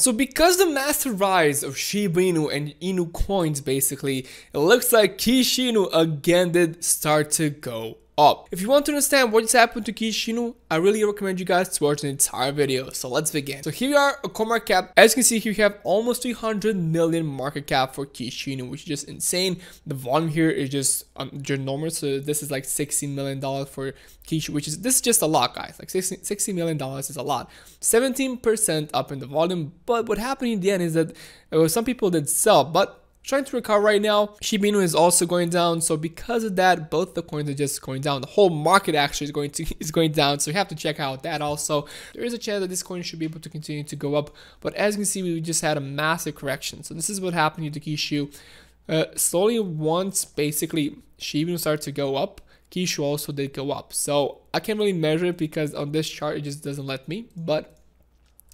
So because the massive rise of Shiba Inu and Inu coins basically, it looks like Kishinu again did start to go up. If you want to understand what just happened to Kishi Inu, I really recommend you guys to watch the entire video. So let's begin. So here we are, a market cap. As you can see here, we have almost 300 million market cap for Kishi Inu, which is just insane. The volume here is just um, ginormous. So this is like 60 million dollars for Kishi, which is this is just a lot, guys. Like 60, 60 million dollars is a lot. 17% up in the volume. But what happened in the end is that uh, some people did sell, but trying to recover right now. Shiba Inu is also going down, so because of that, both the coins are just going down. The whole market actually is going to is going down, so you have to check out that also. There is a chance that this coin should be able to continue to go up, but as you can see, we just had a massive correction. So this is what happened to Kishu. Uh, slowly, once basically Shiba Inu started to go up, Kishu also did go up. So I can't really measure it because on this chart it just doesn't let me, but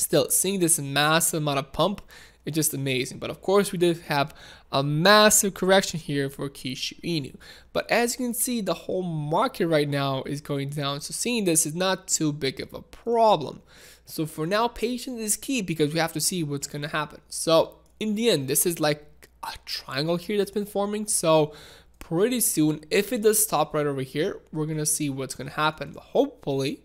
still seeing this massive amount of pump it's just amazing. But of course, we did have a massive correction here for Kishu Inu. But as you can see, the whole market right now is going down. So seeing this is not too big of a problem. So for now, patience is key because we have to see what's going to happen. So in the end, this is like a triangle here that's been forming. So pretty soon, if it does stop right over here, we're going to see what's going to happen. But hopefully,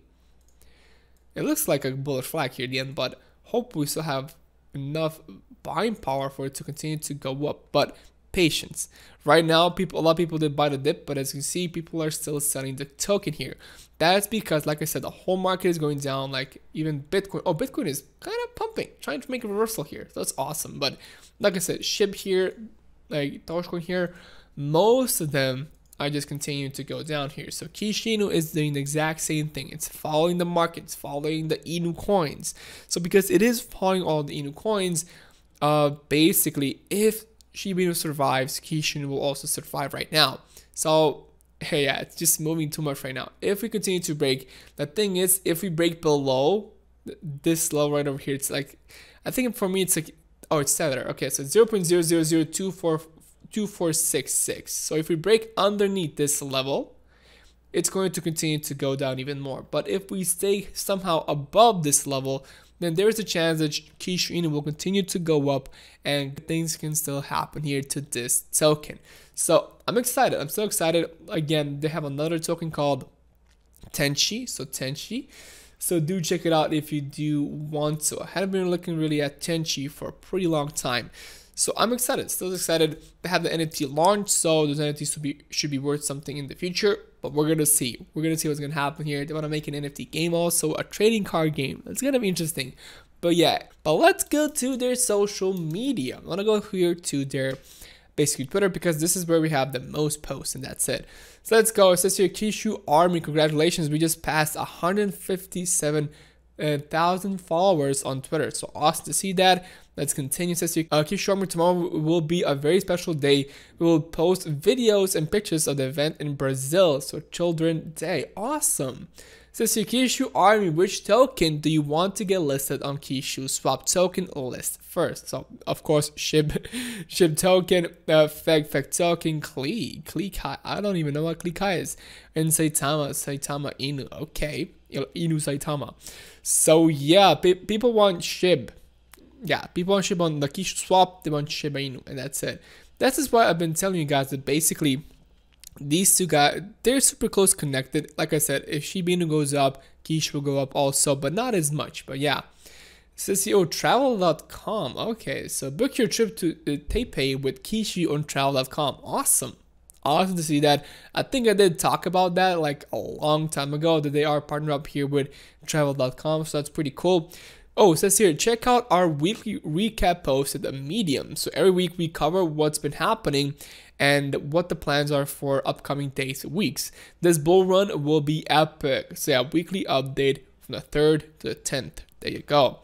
it looks like a bullish flag here at the end, but hope we still have enough buying power for it to continue to go up. But patience. Right now, people a lot of people did buy the dip, but as you see, people are still selling the token here. That's because, like I said, the whole market is going down. Like even Bitcoin. Oh, Bitcoin is kind of pumping, trying to make a reversal here. That's awesome. But like I said, SHIB here, like Dogecoin here, most of them I just continue to go down here. So Kishi Inu is doing the exact same thing. It's following the markets, following the Inu coins. So because it is following all the Inu coins, uh, basically if Shiba Inu survives, Kishi Inu will also survive right now. So hey, yeah, it's just moving too much right now. If we continue to break, the thing is, if we break below this level right over here, it's like, I think for me it's like, oh, it's Tether. Okay, so 0 0.00024 2466. So if we break underneath this level, it's going to continue to go down even more. But if we stay somehow above this level, then there is a chance that Kishu Inu will continue to go up and things can still happen here to this token. So I'm excited. I'm so excited. Again, they have another token called Tenchi. So Tenchi. So do check it out if you do want to. I haven't been looking really at Tenchi for a pretty long time. So I'm excited, still excited to have the NFT launch. So those NFTs should be should be worth something in the future. But we're gonna see. We're gonna see what's gonna happen here. They wanna make an NFT game also, a trading card game. It's gonna be interesting. But yeah, but let's go to their social media. I'm gonna go here to their basically Twitter because this is where we have the most posts and that's it. So let's go. It says here Kishu Army, congratulations. We just passed 157 thousand followers on Twitter. So awesome to see that. Let's continue. Says uh, Army tomorrow will be a very special day. We will post videos and pictures of the event in Brazil. So Children Day. Awesome. Says Kishu Army, which token do you want to get listed on Kishu Swap token list first? So, of course, SHIB, SHIB token, uh, Feg, Feg token, Klee, Klee Kai. I don't even know what Klee Kai is. And Saitama, Saitama Inu. Okay, Inu Saitama. So, yeah, pe people want SHIB. Yeah, people want SHIB on the Kishu Swap, they want Shiba Inu, and that's it. That's just why I've been telling you guys that basically these two guys, they're super close connected. Like I said, if Shiba Inu goes up, Kish will go up also, but not as much. But yeah. Says travel.com. Okay, so book your trip to uh, Taipei with Kishi on travel.com. Awesome. Awesome to see that. I think I did talk about that like a long time ago that they are partnered up here with travel.com, so that's pretty cool. Oh, it says here, check out our weekly recap post at the Medium. So every week we cover what's been happening and what the plans are for upcoming days, weeks. This bull run will be epic. So yeah, weekly update from the 3rd to the 10th. There you go.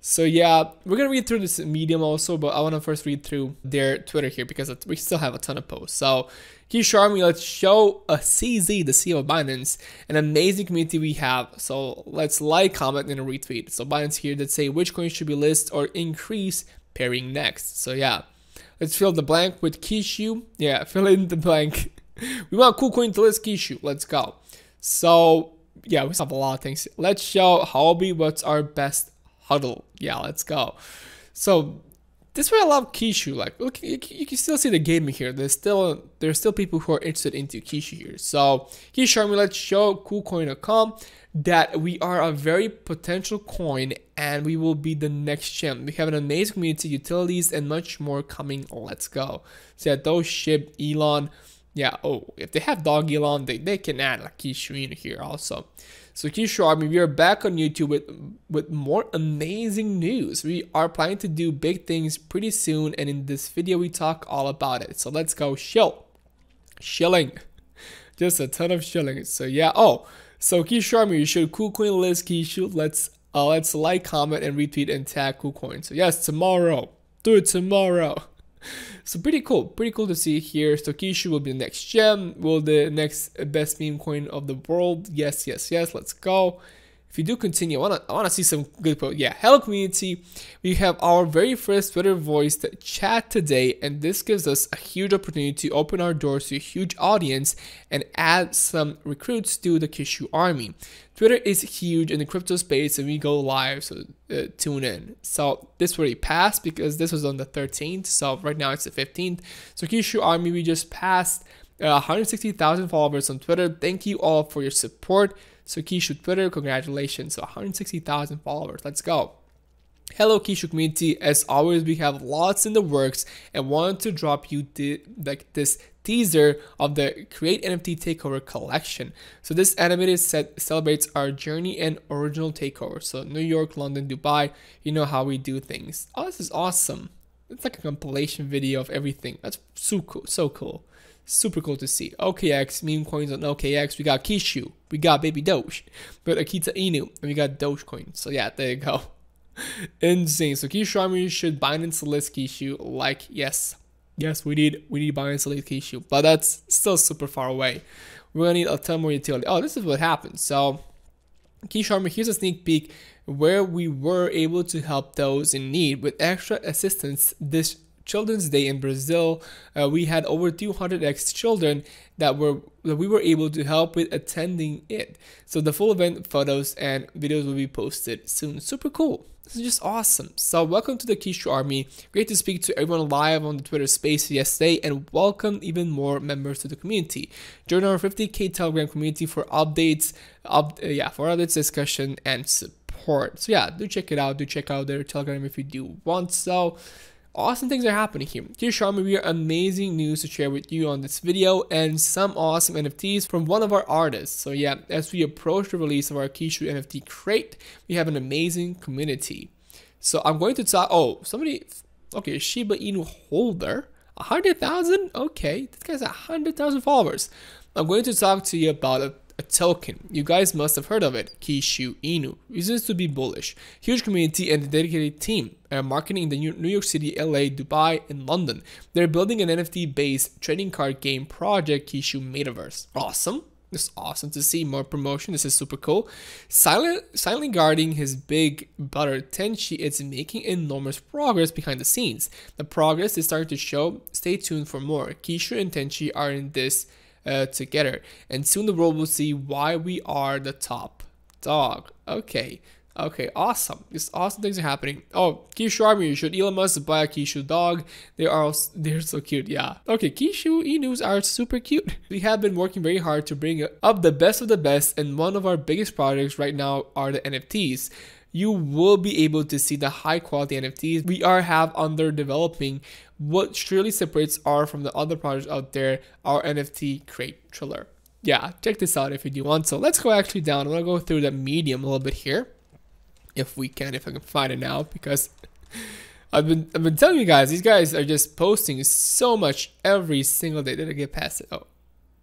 So yeah, we're gonna read through this medium also, but I wanna first read through their Twitter here because we still have a ton of posts. So Kishu Army, let's show a CZ, the CEO of Binance, an amazing community we have. So let's like, comment, and retweet. So Binance here that say which coin should be list or increase pairing next. So yeah, let's fill the blank with Kishu. Yeah, fill in the blank. we want KuCoin to list Kishu. Let's go. So yeah, we have a lot of things. Let's show Huobi what's our best huddle. Yeah, let's go. So this way I love Kishu. Like, look, you, you, can still see the gaming here. There's still there's still people who are interested into Kishu here. So Kishu Army, let's show KuCoin.com that we are a very potential coin and we will be the next gem. We have an amazing community, utilities, and much more coming. Let's go. So yeah, those ship Elon. Yeah, oh, if they have Dogelon, they, they can add like Kishu here also. So Kishu Army, we are back on YouTube with with more amazing news. We are planning to do big things pretty soon, and in this video we talk all about it. So let's go shill. Shilling. Just a ton of shilling. So yeah, oh, so Kishu Army, you should KuCoin list Kishu. Let's uh, let's like, comment, and retweet and tag KuCoin. So yes, tomorrow. Do it tomorrow. So pretty cool, pretty cool to see here. So Kishu will be the next gem, will the next best meme coin of the world. Yes, yes, yes. Let's go if you do continue, I wanna I wanna see some good quote. Yeah, hello community. We have our very first Twitter voiced chat today, and this gives us a huge opportunity to open our doors to a huge audience and add some recruits to the Kishu army. Twitter is huge in the crypto space, and we go live, so uh, tune in. So this already passed because this was on the 13th, so right now it's the 15th. So Kishu army, we just passed. Uh, 160,000 followers on Twitter. Thank you all for your support. So Kishu Twitter, congratulations. So 160,000 followers. Let's go. Hello Kishu community, as always we have lots in the works and wanted to drop you the, like this teaser of the Create NFT Takeover collection. So this animated set celebrates our journey and original takeover. So New York, London, Dubai, you know how we do things. Oh, this is awesome. It's like a compilation video of everything. That's so cool, so cool. Super cool to see. OKX, meme coins on OKX. We got Kishu. We got Baby Doge. But Akita Inu. And we got Dogecoin. So yeah, there you go. Insane. So Kishu Army should Binance list Kishu. Like, yes. Yes, we need we need Binance list Kishu. But that's still super far away. We're gonna need a ton more utility. Oh, this is what happened. So Kishu Army, here's a sneak peek where we were able to help those in need with extra assistance this Children's Day in Brazil, uh, we had over 200x children that were that we were able to help with attending it. So the full event photos and videos will be posted soon. Super cool. This is just awesome. So welcome to the Kishu Army. Great to speak to everyone live on the Twitter space yesterday and welcome even more members to the community. Join our 50k Telegram community for updates, up, uh, yeah, for updates, discussion, and support. So yeah, do check it out. Do check out their Telegram if you do want so awesome things are happening here. Here's Sharma, we have amazing news to share with you on this video and some awesome NFTs from one of our artists. So yeah, as we approach the release of our Kishu NFT crate, we have an amazing community. So I'm going to talk, oh, somebody, okay, Shiba Inu holder, 100,000? Okay, this guy's 100,000 followers. I'm going to talk to you about a a token. You guys must have heard of it, Kishu Inu. Reasons to be bullish. Huge community and a dedicated team. Uh, marketing in the New York City, LA, Dubai, and London. They're building an NFT-based trading card game project, Kishu Metaverse. Awesome. It's awesome to see more promotion. This is super cool. Silent, silently guarding his big brother Tenchi is making enormous progress behind the scenes. The progress is starting to show. Stay tuned for more. Kishu and Tenchi are in this uh, together. And soon the world will see why we are the top dog. Okay. Okay, awesome. These awesome things are happening. Oh, Kishu Army, should Elon Musk buy a Kishu dog? They are they're so cute, yeah. Okay, Kishu Inus are super cute. We have been working very hard to bring up the best of the best, and one of our biggest projects right now are the NFTs you will be able to see the high quality NFTs we are have under developing. What truly separates our from the other projects out there, our NFT crate trailer. Yeah, check this out if you do want. So let's go actually down. I'm gonna go through the medium a little bit here. If we can, if I can find it now, because I've been I've been telling you guys, these guys are just posting so much every single day. Did I get past it? Oh,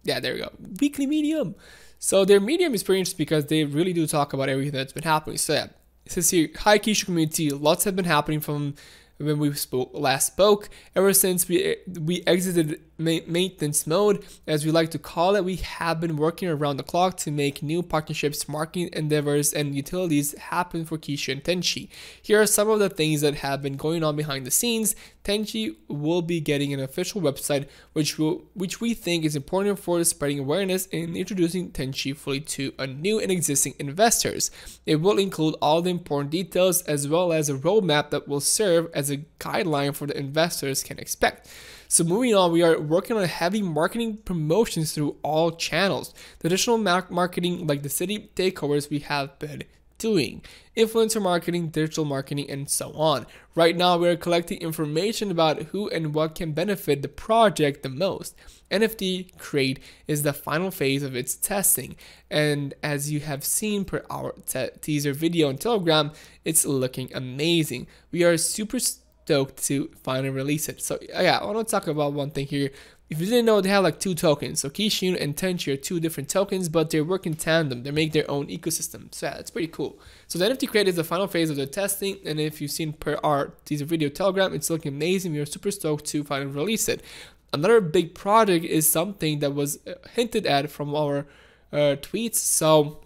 yeah, there we go. Weekly medium. So their medium is pretty interesting because they really do talk about everything that's been happening. So yeah, it says here, hi Kishu community, lots have been happening from when we spoke last spoke. Ever since we we exited maintenance mode, as we like to call it, we have been working around the clock to make new partnerships, marketing endeavors, and utilities happen for Kishu and Tenchi. Here are some of the things that have been going on behind the scenes. Tenchi will be getting an official website, which will which we think is important for spreading awareness and introducing Tenchi fully to a new and existing investors. It will include all the important details as well as a roadmap that will serve as a guideline for the investors can expect. So moving on, we are working on heavy marketing promotions through all channels. The additional marketing like the city takeovers we have been doing, influencer marketing, digital marketing, and so on. Right now, we are collecting information about who and what can benefit the project the most. NFT Crate is the final phase of its testing, and as you have seen per our teaser video on Telegram, it's looking amazing. We are super stoked to finally release it. So yeah, I want to talk about one thing here. If you didn't know, they have like two tokens. So Kishin and Tenchi are two different tokens, but they work in tandem. They make their own ecosystem. So yeah, it's pretty cool. So the NFT crate is the final phase of the testing, and if you've seen per our teaser video Telegram, it's looking amazing. We are super stoked to finally release it. Another big project is something that was uh, hinted at from our uh, tweets. So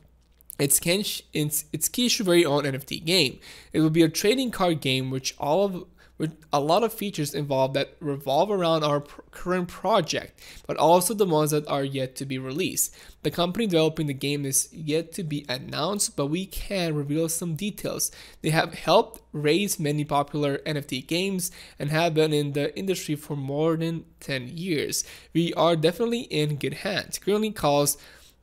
it's Kensh, it's, it's very own NFT game. It will be a trading card game which all of with a lot of features involved that revolve around our pr- current project, but also the ones that are yet to be released. The company developing the game is yet to be announced, but we can reveal some details. They have helped raise many popular NFT games and have been in the industry for more than 10 years. We are definitely in good hands. Currently calls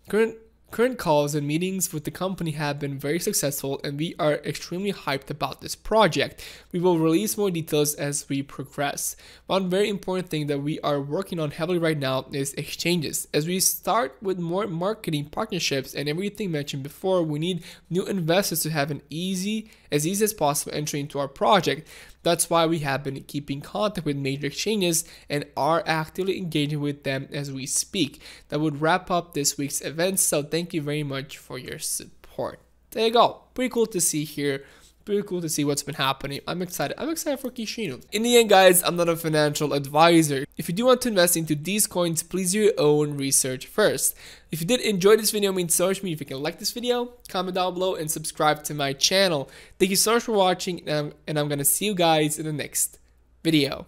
current Current calls and meetings with the company have been very successful and we are extremely hyped about this project. We will release more details as we progress. One very important thing that we are working on heavily right now is exchanges. As we start with more marketing partnerships and everything mentioned before, we need new investors to have an easy, as easy as possible entry into our project. That's why we have been keeping contact with major exchanges and are actively engaging with them as we speak. That would wrap up this week's event, so thank you very much for your support. There you go. Pretty cool to see here pretty cool to see what's been happening. I'm excited. I'm excited for Kishino. In the end, guys, I'm not a financial advisor. If you do want to invest into these coins, please do your own research first. If you did enjoy this video, it means so much me if you can like this video, comment down below, and subscribe to my channel. Thank you so much for watching, and I'm, and I'm gonna see you guys in the next video.